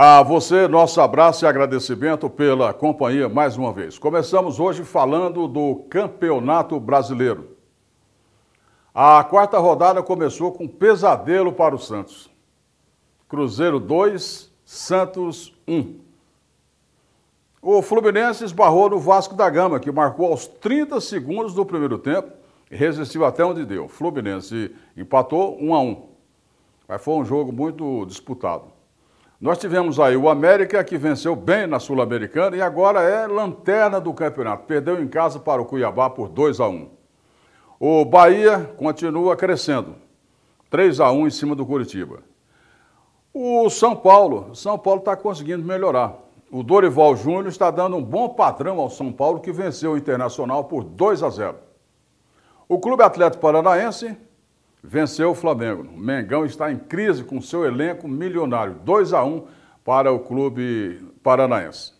A você, nosso abraço e agradecimento pela companhia mais uma vez. Começamos hoje falando do Campeonato Brasileiro. A quarta rodada começou com pesadelo para o Santos. Cruzeiro 2, Santos 1. O Fluminense esbarrou no Vasco da Gama, que marcou aos 30 segundos do primeiro tempo e resistiu até onde deu. Fluminense empatou 1 a 1. Mas foi um jogo muito disputado. Nós tivemos aí o América, que venceu bem na Sul-Americana e agora é lanterna do campeonato. Perdeu em casa para o Cuiabá por 2 a 1. O Bahia continua crescendo. 3 a 1 em cima do Curitiba. O São Paulo, São Paulo está conseguindo melhorar. O Dorival Júnior está dando um bom padrão ao São Paulo, que venceu o Internacional por 2 a 0. O Clube Atlético Paranaense venceu o Flamengo. O Mengão está em crise com seu elenco milionário, 2 a 1 para o clube paranaense.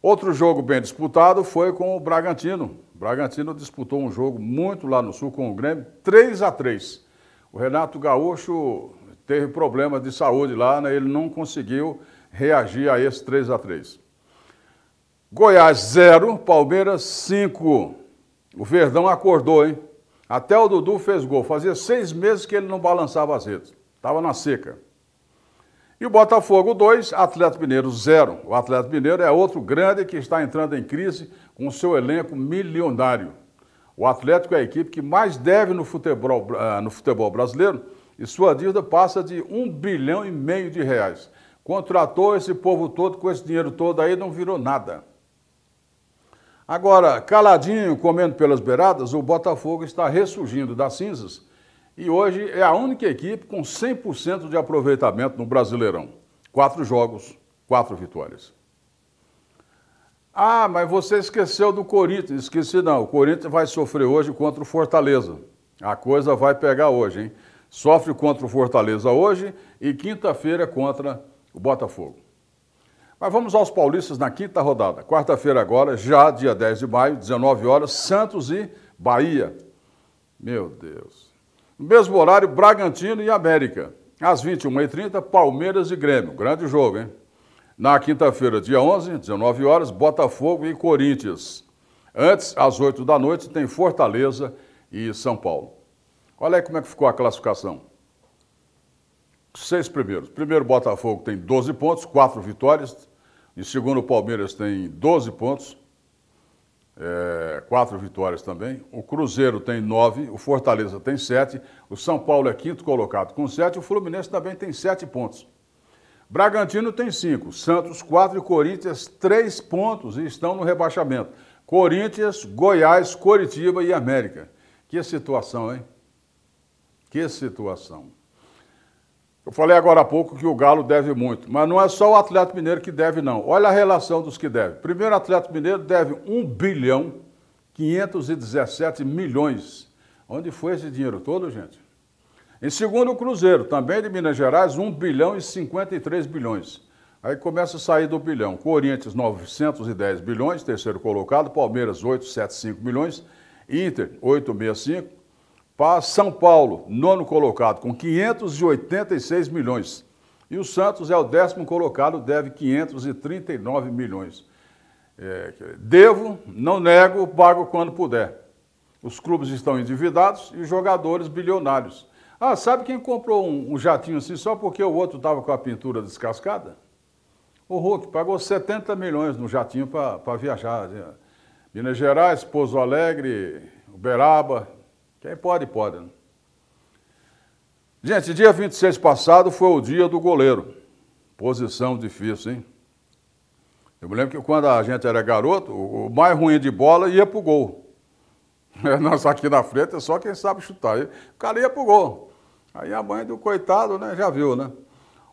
Outro jogo bem disputado foi com o Bragantino. O Bragantino disputou um jogo muito lá no Sul com o Grêmio, 3 a 3. O Renato Gaúcho teve problemas de saúde lá, né? ele não conseguiu reagir a esse 3 a 3. Goiás 0, Palmeiras 5. O Verdão acordou, hein? Até o Dudu fez gol. Fazia seis meses que ele não balançava as redes. Estava na seca. E o Botafogo 2, Atlético Mineiro 0. O Atlético Mineiro é outro grande que está entrando em crise com seu elenco milionário. O Atlético é a equipe que mais deve no futebol, ah, no futebol brasileiro e sua dívida passa de um bilhão e meio de reais. Contratou esse povo todo com esse dinheiro todo aí não virou nada. Agora, caladinho, comendo pelas beiradas, o Botafogo está ressurgindo das cinzas e hoje é a única equipe com 100% de aproveitamento no Brasileirão. Quatro jogos, quatro vitórias. Ah, mas você esqueceu do Corinthians. Esqueci não, o Corinthians vai sofrer hoje contra o Fortaleza. A coisa vai pegar hoje, hein? Sofre contra o Fortaleza hoje e quinta-feira contra o Botafogo. Mas vamos aos paulistas na quinta rodada. Quarta-feira agora, já dia 10 de maio, 19 horas, Santos e Bahia. Meu Deus. No mesmo horário, Bragantino e América. Às 21h30, Palmeiras e Grêmio. Grande jogo, hein? Na quinta-feira, dia 11, 19 horas, Botafogo e Corinthians. Antes, às 8 da noite, tem Fortaleza e São Paulo. Olha aí como é que ficou a classificação. Seis primeiros. Primeiro, Botafogo tem 12 pontos, 4 vitórias. Em segundo, Palmeiras tem 12 pontos, é, quatro vitórias também. O Cruzeiro tem nove, o Fortaleza tem sete, o São Paulo é quinto colocado com sete, o Fluminense também tem sete pontos. Bragantino tem cinco, Santos quatro e Corinthians três pontos e estão no rebaixamento. Corinthians, Goiás, Coritiba e América. Que situação, hein? Que situação. Eu falei agora há pouco que o Galo deve muito, mas não é só o Atlético Mineiro que deve, não. Olha a relação dos que devem. Primeiro, o Atlético Mineiro deve 1 bilhão 517 milhões. Onde foi esse dinheiro todo, gente? Em segundo, o Cruzeiro, também de Minas Gerais, 1 bilhão e 53 bilhões. Aí começa a sair do bilhão. Corinthians, 910 bilhões, terceiro colocado. Palmeiras, 875 milhões. Inter, 865. São Paulo, nono colocado, com 586 milhões. E o Santos é o décimo colocado, deve 539 milhões. É, devo, não nego, pago quando puder. Os clubes estão endividados e os jogadores bilionários. Ah, sabe quem comprou um, um jatinho assim só porque o outro estava com a pintura descascada? O Hulk pagou 70 milhões no jatinho para viajar. Minas Gerais, Pouso Alegre, Uberaba, quem pode, pode. Né? Gente, dia 26 passado foi o dia do goleiro. Posição difícil, hein? Eu me lembro que quando a gente era garoto, o mais ruim de bola ia pro gol. Nós aqui na frente é só quem sabe chutar. O cara ia pro gol. Aí a mãe do coitado, né, já viu, né?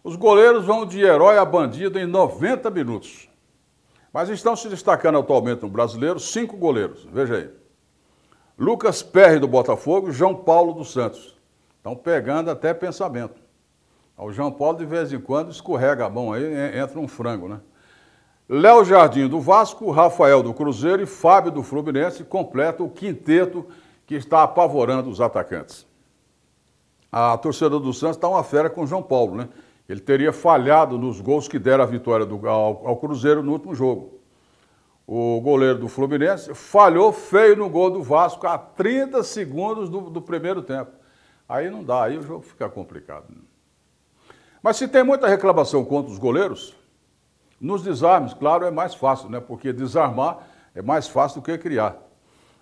Os goleiros vão de herói a bandido em 90 minutos. Mas estão se destacando atualmente no brasileiro cinco goleiros. Veja aí. Lucas Perry do Botafogo, João Paulo dos Santos. Estão pegando até pensamento. O João Paulo, de vez em quando, escorrega a mão aí, entra um frango, né? Léo Jardim do Vasco, Rafael do Cruzeiro e Fábio do Fluminense completam o quinteto que está apavorando os atacantes. A torcedora do Santos está uma fera com o João Paulo, né? Ele teria falhado nos gols que deram a vitória do, ao, ao Cruzeiro no último jogo. O goleiro do Fluminense falhou feio no gol do Vasco a 30 segundos do, do primeiro tempo. Aí não dá, aí o jogo fica complicado. Mas se tem muita reclamação contra os goleiros, nos desarmes, claro, é mais fácil, né? Porque desarmar é mais fácil do que criar.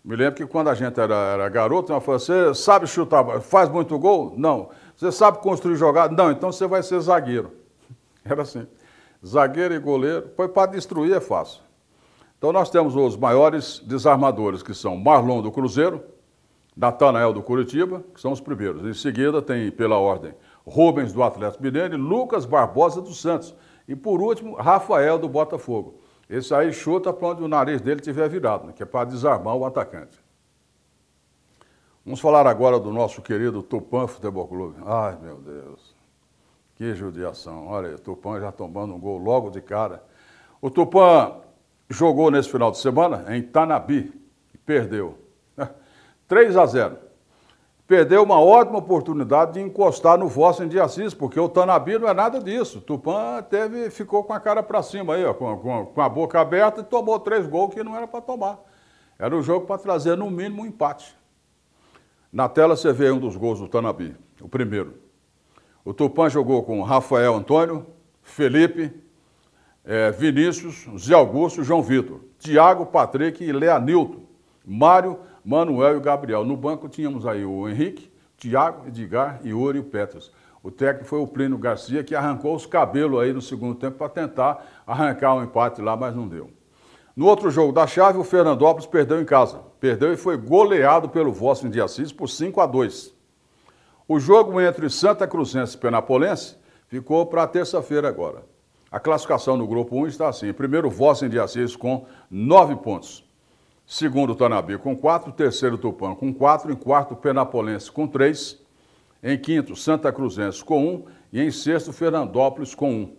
Me lembro que quando a gente era, era garoto, você sabe chutar, faz muito gol? Não. Você sabe construir jogada? Não, então você vai ser zagueiro. Era assim. Zagueiro e goleiro, pois para destruir é fácil. Então nós temos os maiores desarmadores, que são Marlon do Cruzeiro, Natanael do Curitiba, que são os primeiros. Em seguida tem, pela ordem, Rubens do Atlético Mineiro Lucas Barbosa do Santos. E por último, Rafael do Botafogo. Esse aí chuta para onde o nariz dele estiver virado, né, que é para desarmar o atacante. Vamos falar agora do nosso querido Tupã Futebol Clube. Ai, meu Deus. Que judiação. Olha aí, Tupã já tomando um gol logo de cara. O Tupã jogou nesse final de semana em Tanabi e perdeu. 3 a 0. Perdeu uma ótima oportunidade de encostar no Vossen de Assis, porque o Tanabi não é nada disso. Tupã teve, ficou com a cara para cima aí, ó, com, com, com, a boca aberta e tomou três gols que não era para tomar. Era um jogo para trazer no mínimo um empate. Na tela você vê um dos gols do Tanabi, o primeiro. O Tupã jogou com Rafael Antônio, Felipe, é, Vinícius, Zé Augusto, João Vitor, Tiago, Patrick e Leanilton, Mário, Manuel e Gabriel. No banco tínhamos aí o Henrique, Tiago, Edgar, Yuri e o Petros. O técnico foi o Plínio Garcia, que arrancou os cabelos aí no segundo tempo para tentar arrancar um empate lá, mas não deu. No outro jogo da chave, o Fernandópolis perdeu em casa. Perdeu e foi goleado pelo Vossen de Assis por 5 a 2. O jogo entre Santa Cruzense e Penapolense ficou para terça-feira agora. A classificação no grupo 1 está assim. Primeiro, Vossen de Assis com 9 pontos. Segundo, Tanabi com 4. Terceiro, Tupã com 4. Em quarto, Penapolense com 3. Em quinto, Santa Cruzense com 1. E em sexto, Fernandópolis com 1.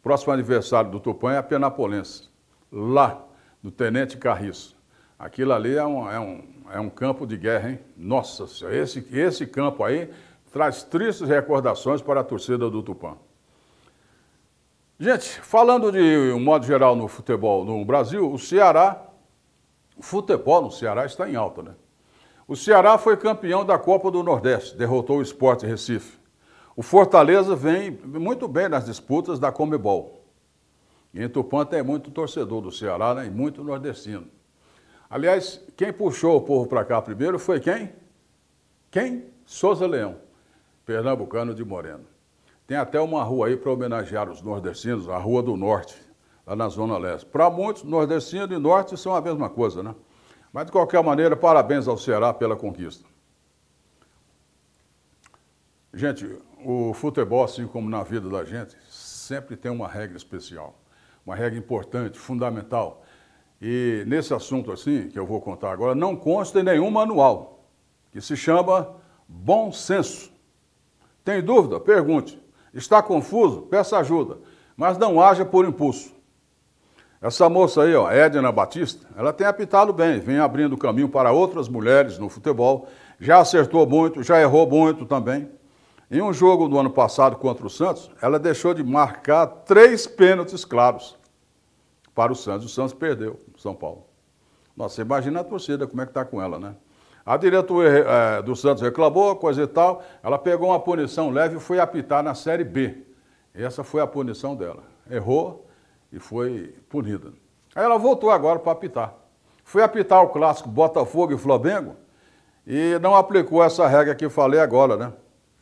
Próximo aniversário do Tupã é a Penapolense. Lá, do Tenente Carriço. Aquilo ali é um, é um, é um campo de guerra, hein? Nossa esse, esse campo aí traz tristes recordações para a torcida do Tupã. Gente, falando de um modo geral no futebol no Brasil, o Ceará, o futebol no Ceará está em alta, né? O Ceará foi campeão da Copa do Nordeste, derrotou o Sport Recife. O Fortaleza vem muito bem nas disputas da Comebol. E em Tupã tem muito torcedor do Ceará né? e muito nordestino. Aliás, quem puxou o povo para cá primeiro foi quem? Quem? Souza Leão, pernambucano de Moreno. Tem até uma rua aí para homenagear os nordestinos, a Rua do Norte, lá na Zona Leste. Para muitos, nordestino e norte são a mesma coisa, né? Mas, de qualquer maneira, parabéns ao Ceará pela conquista. Gente, o futebol, assim como na vida da gente, sempre tem uma regra especial, uma regra importante, fundamental. E nesse assunto assim, que eu vou contar agora, não consta em nenhum manual, que se chama bom senso. Tem dúvida? Pergunte. Está confuso? Peça ajuda, mas não haja por impulso. Essa moça aí, ó, Edna Batista, ela tem apitado bem, vem abrindo caminho para outras mulheres no futebol, já acertou muito, já errou muito também. Em um jogo do ano passado contra o Santos, ela deixou de marcar três pênaltis claros para o Santos. O Santos perdeu, São Paulo. Nossa, imagina a torcida, como é que está com ela, né? A diretoria é, do Santos reclamou, coisa e tal. Ela pegou uma punição leve e foi apitar na Série B. Essa foi a punição dela. Errou e foi punida. Aí ela voltou agora para apitar. Foi apitar o clássico Botafogo e Flamengo e não aplicou essa regra que falei agora, né?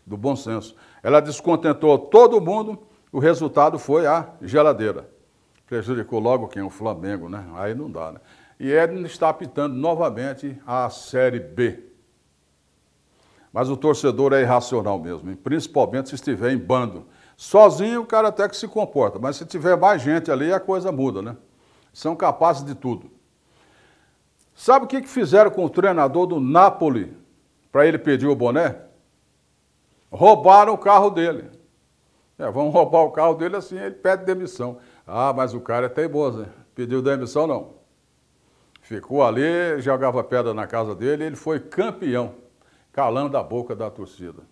Do bom senso. Ela descontentou todo mundo, o resultado foi a geladeira. Prejudicou logo quem? O Flamengo, né? Aí não dá, né? E Edna está apitando novamente a Série B. Mas o torcedor é irracional mesmo, principalmente se estiver em bando. Sozinho o cara até que se comporta, mas se tiver mais gente ali a coisa muda, né? São capazes de tudo. Sabe o que fizeram com o treinador do Napoli para ele pedir o boné? Roubaram o carro dele. É, vão roubar o carro dele assim, ele pede demissão. Ah, mas o cara é teimoso, né? Pediu demissão não. Ficou ali, jogava pedra na casa dele, ele foi campeão, calando a boca da torcida.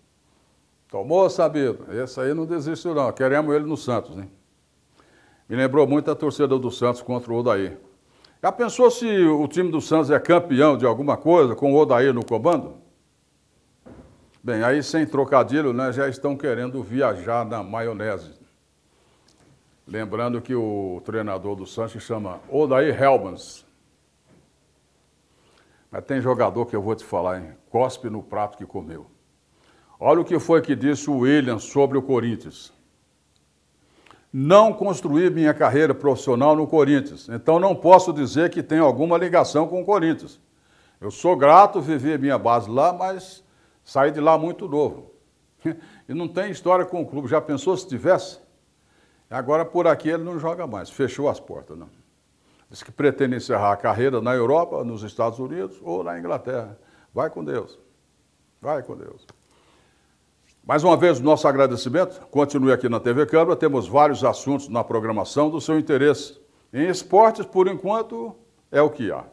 Tomou, sabido. Esse aí não desistiu, não. Queremos ele no Santos, né? Me lembrou muito a torcida do Santos contra o Odair. Já pensou se o time do Santos é campeão de alguma coisa com o Odair no comando? Bem, aí sem trocadilho, né, já estão querendo viajar na maionese. Lembrando que o treinador do Santos chama Odair Helmans. Mas tem jogador que eu vou te falar, hein? Cospe no prato que comeu. Olha o que foi que disse o William sobre o Corinthians. Não construí minha carreira profissional no Corinthians, então não posso dizer que tenho alguma ligação com o Corinthians. Eu sou grato, vivi minha base lá, mas saí de lá muito novo. E não tem história com o clube. Já pensou se tivesse? Agora por aqui ele não joga mais, fechou as portas, não. Diz que pretende encerrar a carreira na Europa, nos Estados Unidos ou na Inglaterra. Vai com Deus. Vai com Deus. Mais uma vez, nosso agradecimento. Continue aqui na TV Câmara. Temos vários assuntos na programação do seu interesse. Em esportes, por enquanto, é o que há.